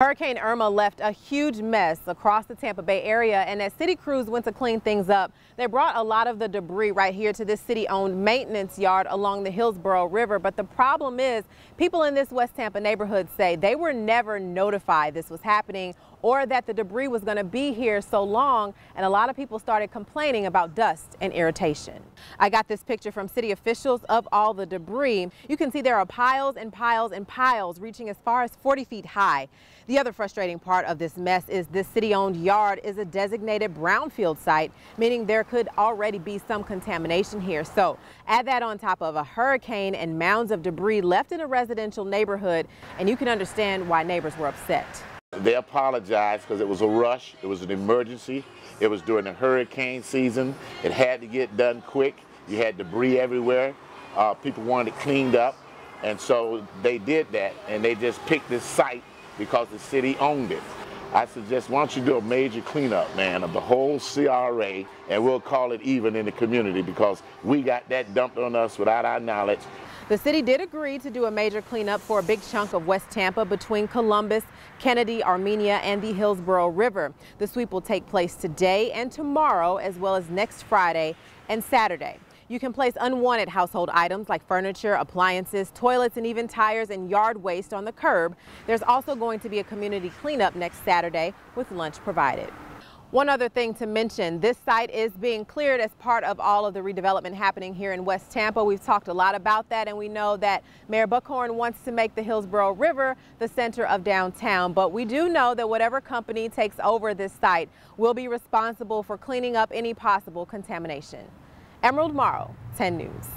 Hurricane Irma left a huge mess across the Tampa Bay area, and as city crews went to clean things up, they brought a lot of the debris right here to this city-owned maintenance yard along the Hillsborough River. But the problem is, people in this West Tampa neighborhood say they were never notified this was happening or that the debris was going to be here so long, and a lot of people started complaining about dust and irritation. I got this picture from city officials of all the debris. You can see there are piles and piles and piles reaching as far as 40 feet high. The other frustrating part of this mess is this city-owned yard is a designated brownfield site, meaning there could already be some contamination here. So add that on top of a hurricane and mounds of debris left in a residential neighborhood, and you can understand why neighbors were upset. They apologized because it was a rush, it was an emergency, it was during the hurricane season, it had to get done quick, you had debris everywhere, uh, people wanted it cleaned up, and so they did that, and they just picked this site because the city owned it. I suggest, why don't you do a major cleanup, man, of the whole CRA, and we'll call it even in the community because we got that dumped on us without our knowledge. The city did agree to do a major cleanup for a big chunk of West Tampa between Columbus, Kennedy, Armenia, and the Hillsborough River. The sweep will take place today and tomorrow, as well as next Friday and Saturday. You can place unwanted household items like furniture, appliances, toilets, and even tires and yard waste on the curb. There's also going to be a community cleanup next Saturday with lunch provided. One other thing to mention, this site is being cleared as part of all of the redevelopment happening here in West Tampa. We've talked a lot about that, and we know that Mayor Buckhorn wants to make the Hillsborough River the center of downtown. But we do know that whatever company takes over this site will be responsible for cleaning up any possible contamination. Emerald Morrow, 10 News.